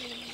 Mm-hmm.